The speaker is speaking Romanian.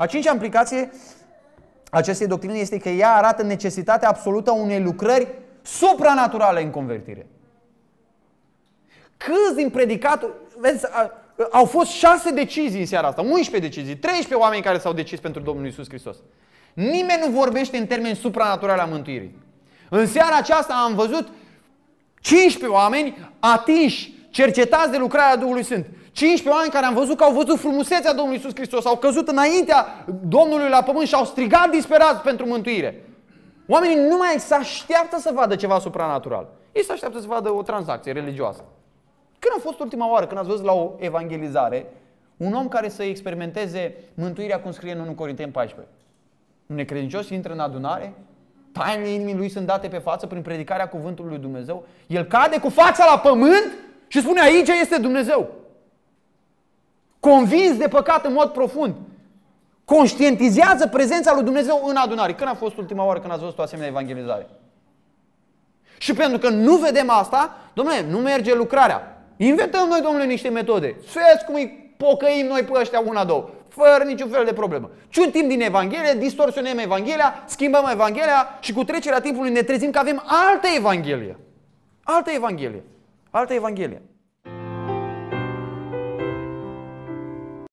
A cincea implicație acestei doctrine este că ea arată necesitatea absolută a unei lucrări supranaturale în convertire. Câți din predicatori, vezi, au fost șase decizii în seara asta, 11 decizii, 13 oameni care s-au decis pentru Domnul Isus Hristos. Nimeni nu vorbește în termeni supranaturale a mântuirii. În seara aceasta am văzut 15 oameni atinși, cercetați de lucrarea Duhului Sfânt. 15 oameni care am văzut că au văzut frumusețea Domnului Isus Hristos, au căzut înaintea Domnului la pământ și au strigat disperați pentru mântuire. Oamenii nu mai se așteaptă să vadă ceva supranatural. Ei se așteaptă să vadă o tranzacție religioasă. Când a fost ultima oară când ați văzut la o evangelizare un om care să experimenteze mântuirea cum scrie în 1 Corinteni 14? Un necredincios intră în adunare, tainele inimii lui sunt date pe față prin predicarea cuvântului lui Dumnezeu, el cade cu fața la pământ și spune aici este Dumnezeu. Convins de păcat în mod profund. Conștientizează prezența lui Dumnezeu în adunare. Când a fost ultima oară când ați văzut o asemenea evangelizare? Și pentru că nu vedem asta, domnule, nu merge lucrarea. Inventăm noi, domnule, niște metode. Să cum îi pocăim noi pe ăștia una, două. Fără niciun fel de problemă. Ciuntim din Evanghelie, distorsionăm Evanghelia, schimbăm Evanghelia și cu trecerea timpului ne trezim că avem altă Evanghelie. Altă Evanghelie. Altă Evanghelie.